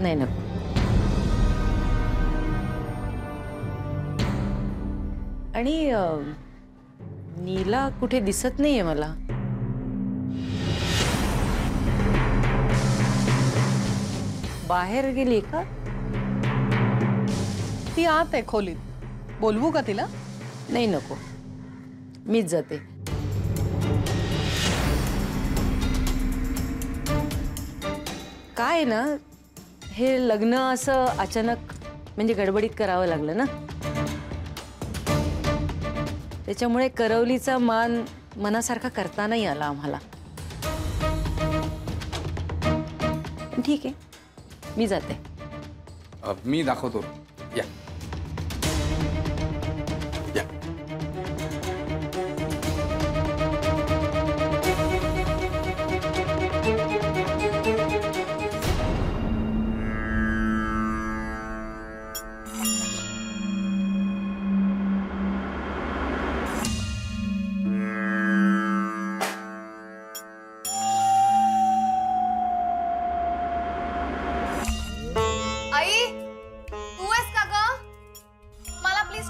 नाही नको आणि नीला कुठे दिसत नाहीये मला. बाहेर गेली का? ती आत आहे खोलीत. बोलवू का तिला? नाही नको. मीच जाते. काय ना हे लग्न असं अचानक म्हणजे गडबडीत करावं लागलं ना? त्याच्यामुळे करवलीचा मान मनासारखा करता नाही आला आम्हाला. ठीक आहे. मी जाते. मी दाखवतो. या या.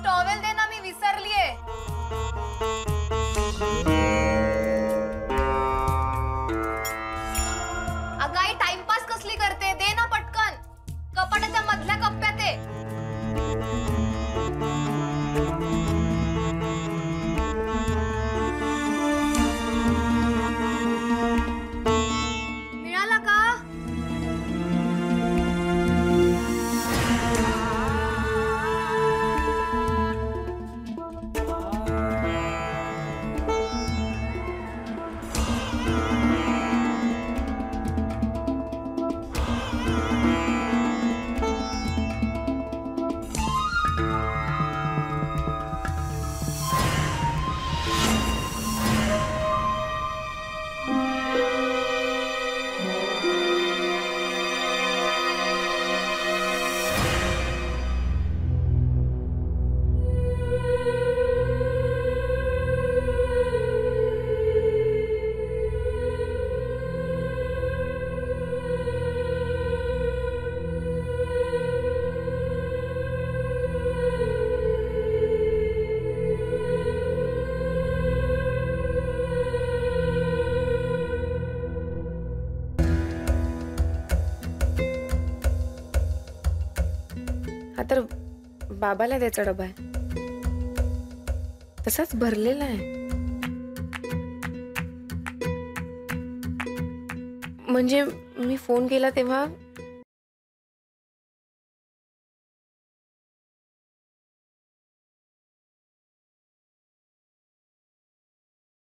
टॉवेल देना मी विसरलीये अगं कसली करते दे ना पटकन कपाटाच्या मधल्या कप्प्यात हा तर बाबाला द्यायचा डबा आहे. तसाच भरलेला आहे. म्हणजे मी फोन केला तेव्हा